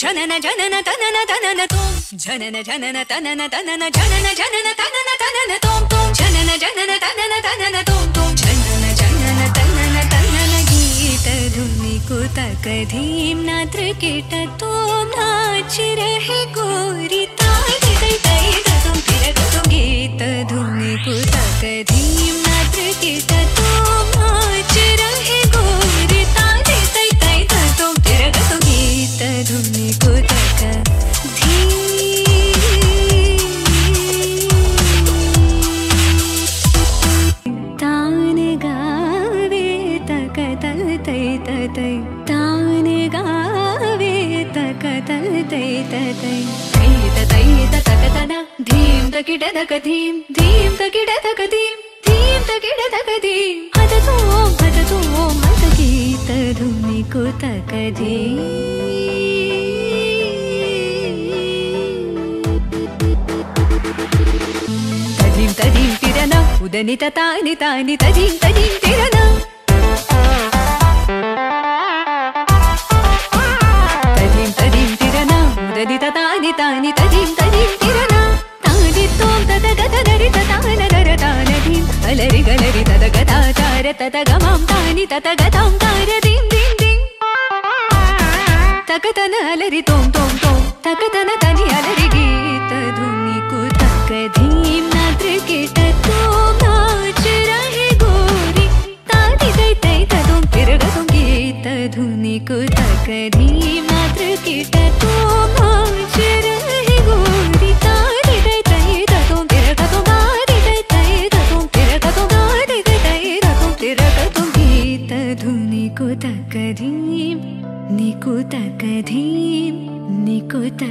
जनन जनन तनन तनन तुम जनन जनन तनन तनन जनन जनन तनन तनन तुम तुम जनन जनन तनन तनन तुम तुम जनन जनन तनन तनन गीत धुनि कुत कधीम नात्र केट तुम नाच रहे गोरी ताज गई गई तुम फिर तुम गीत धुनि कुत कधीम नात्र केट तुम तक तै तै तै तै तो तो तदीम तिरना, उदनित तानि तानि तदीम तदीम तिरना। తరది తాని తకతన అలరి తోం తోం తోం తకతన తని అలరి గీత ధుని కు తక ధీం నాద్ర కే निकुतकधीं निकुतकधीं कुत